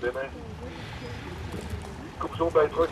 Demain. Comme ça, ben, trois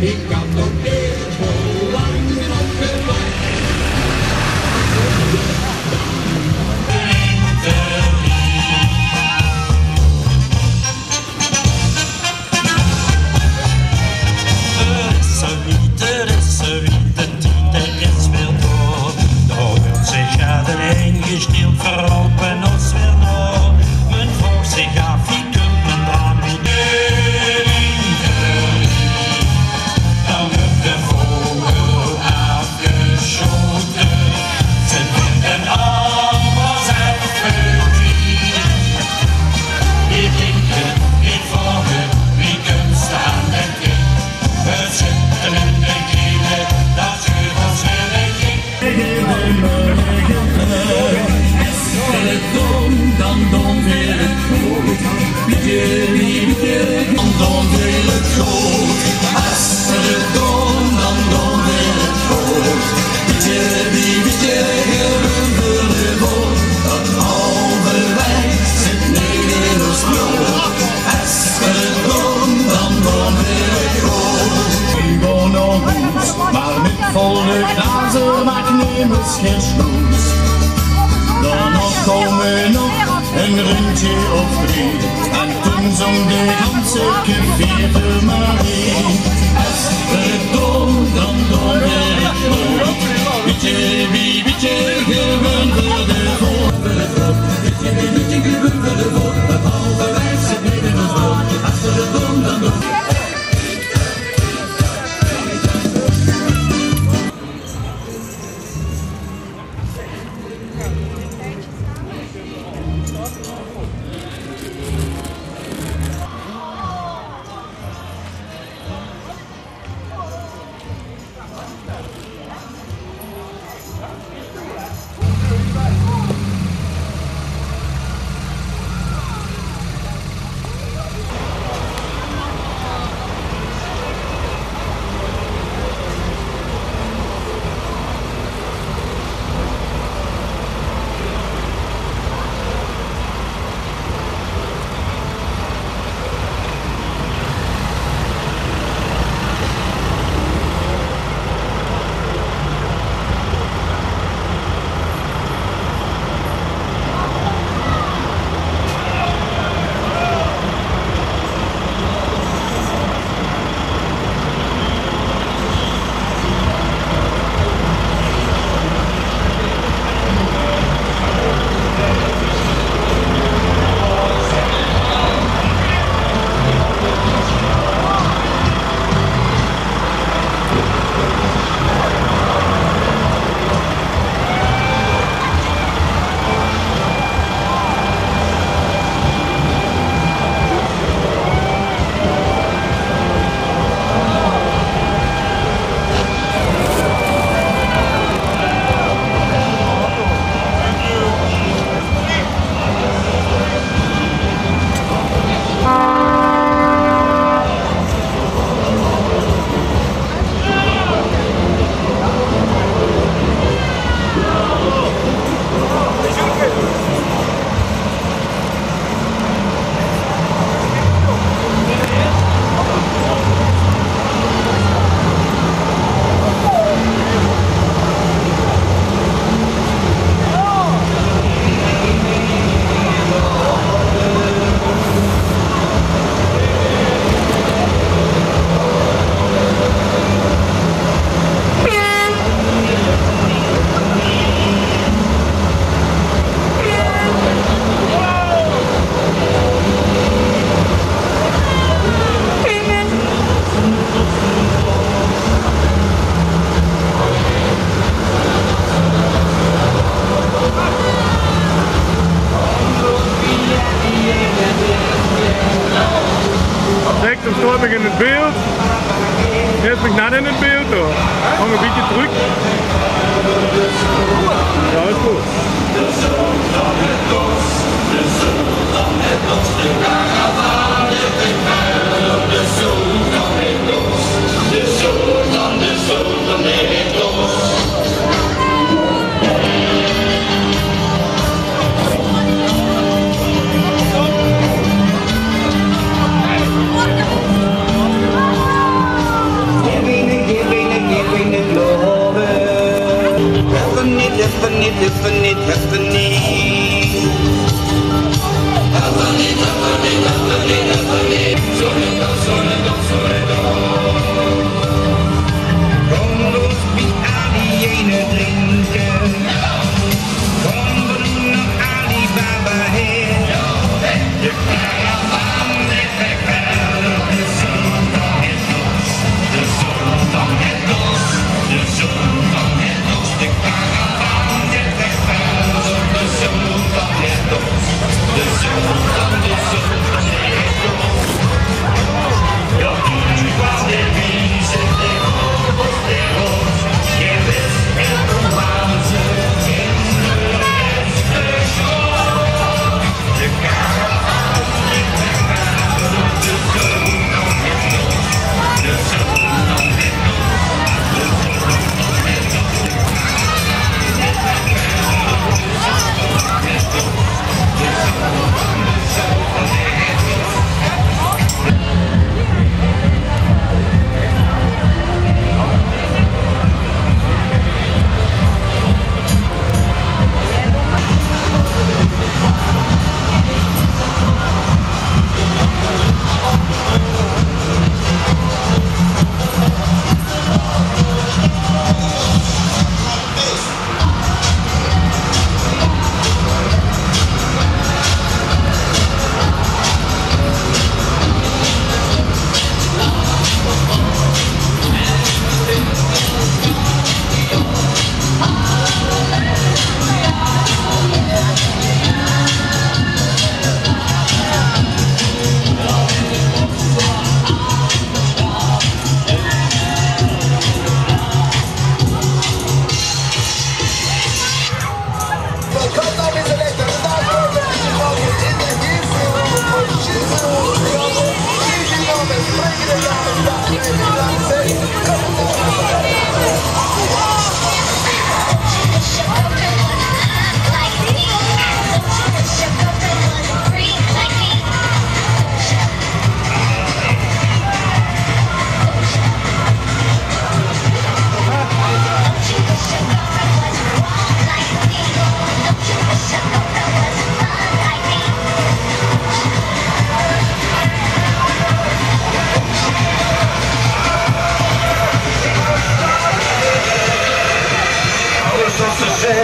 En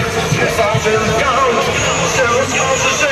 It's yes, I've been gone. Still, it's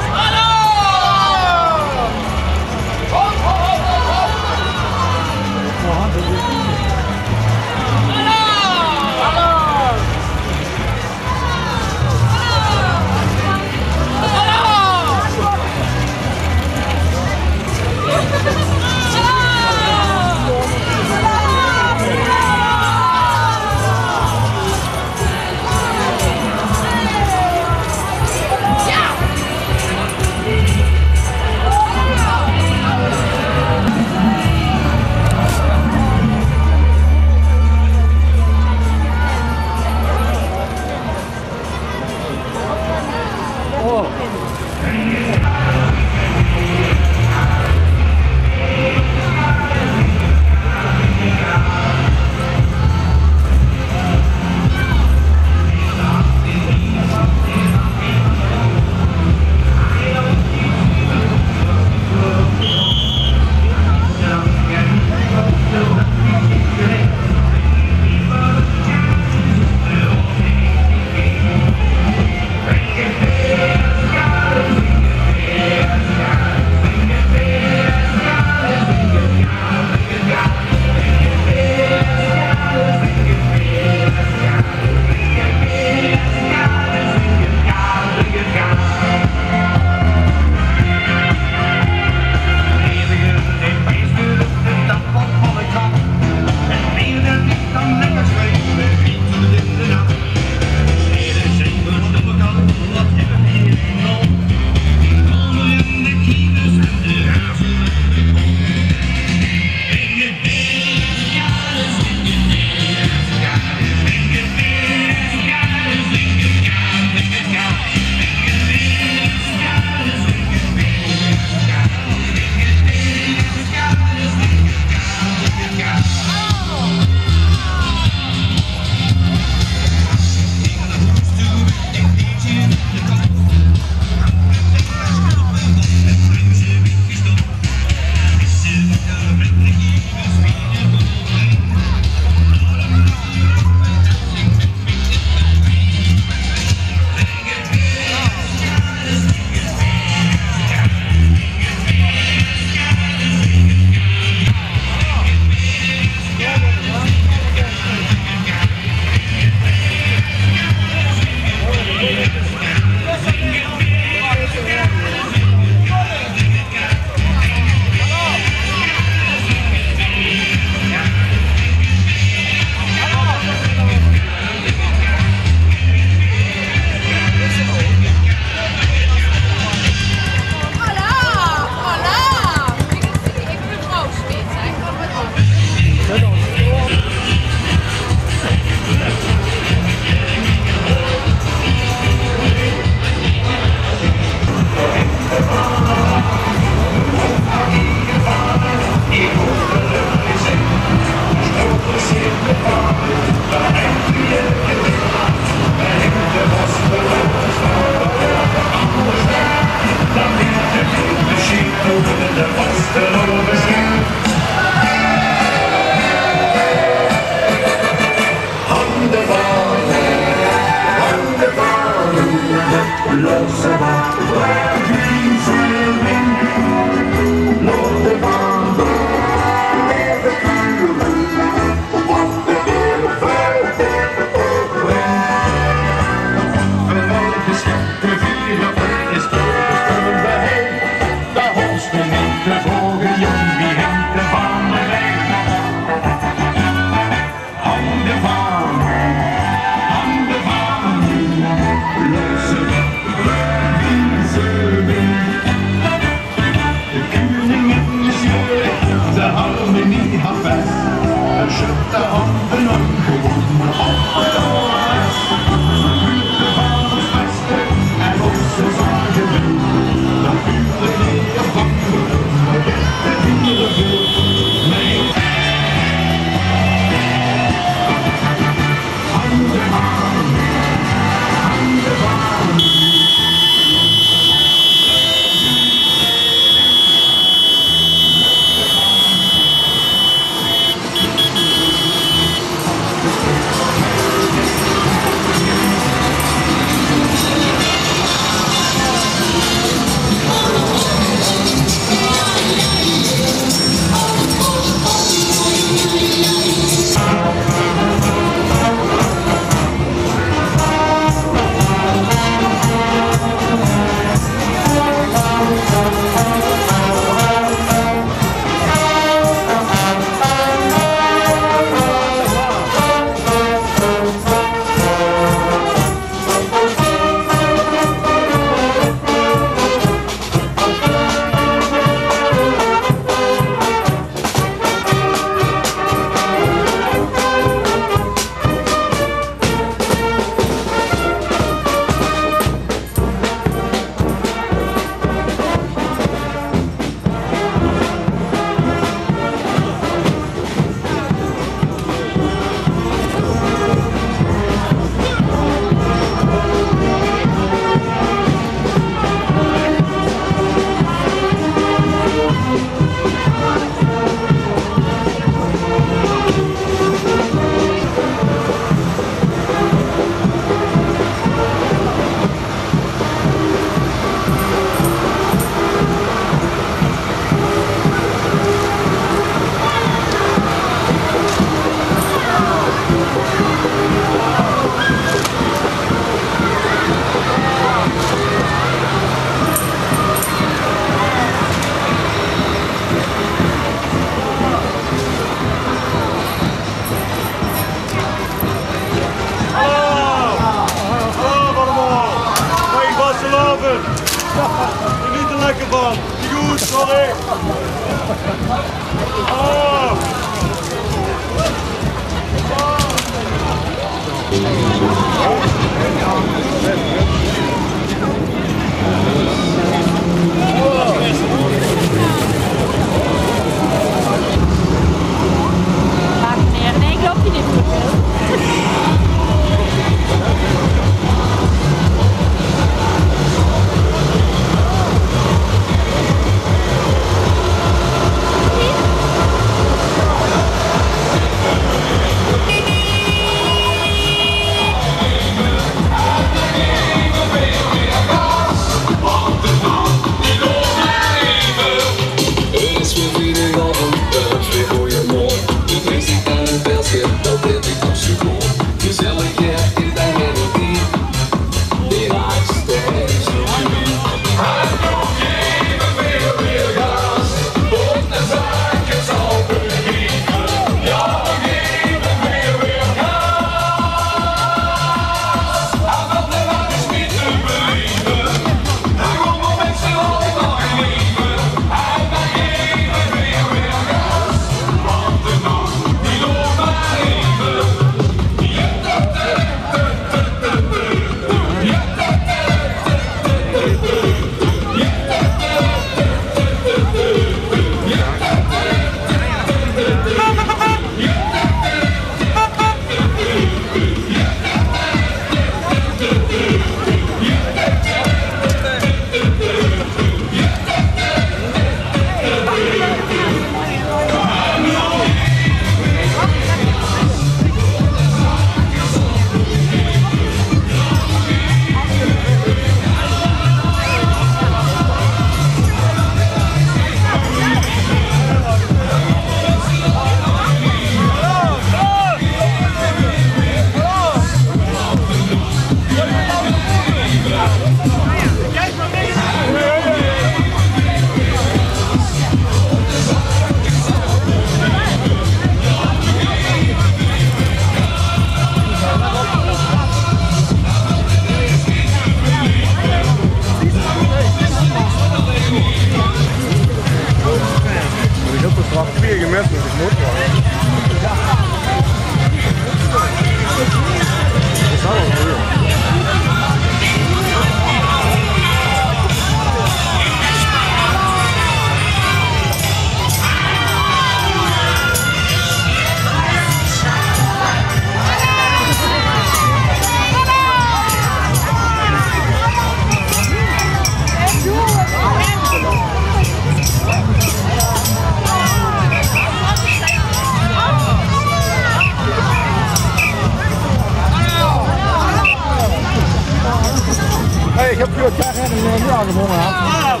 Hem onderaan.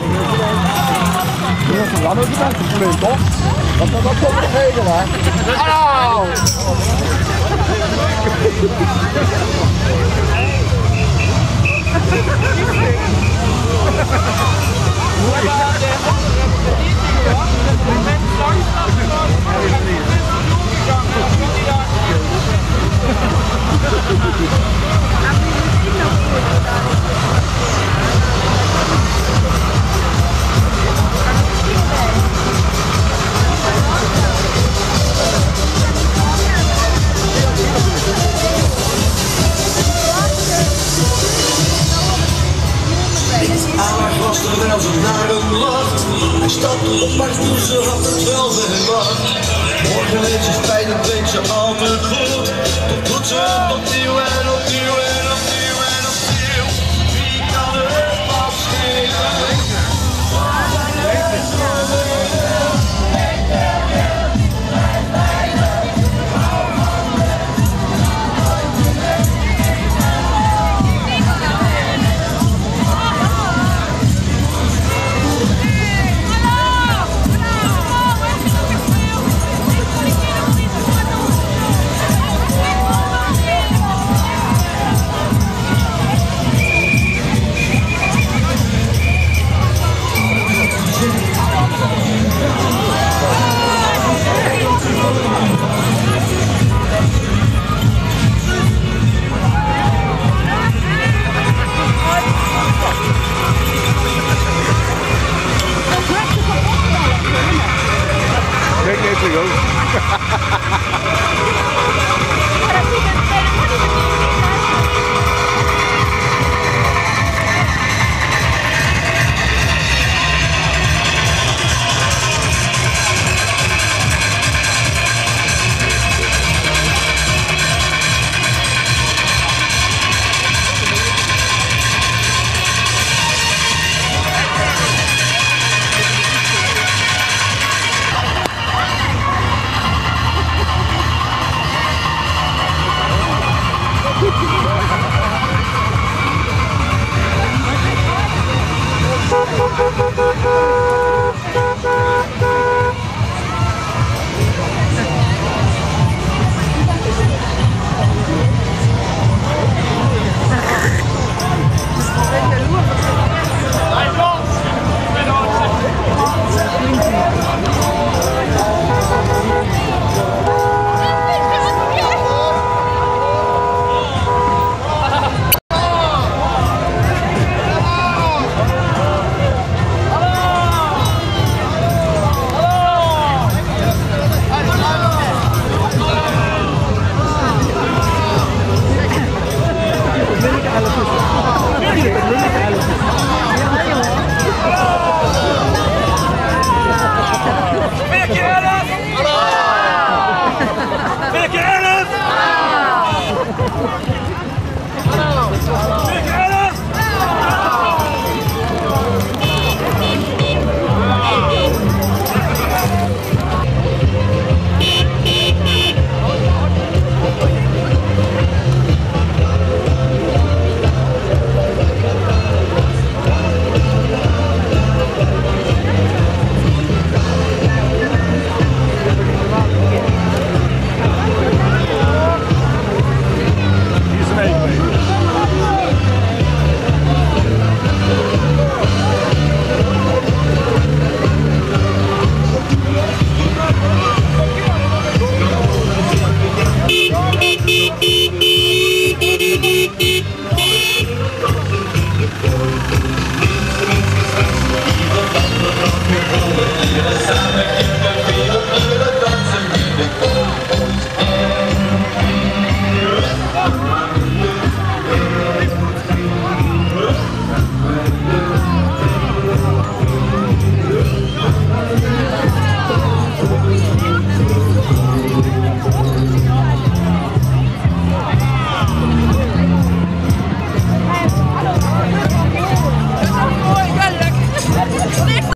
Jongens, we gaan ook de mensen verliezen, toch? Dat kan dat toch vergeten, hè? Auw! Haar was terwijl ze naar hem lacht. Hij stapte op haar stoel, ze had het wel verwacht. Morgen heeft ze spijt, dat weet ze altijd goed.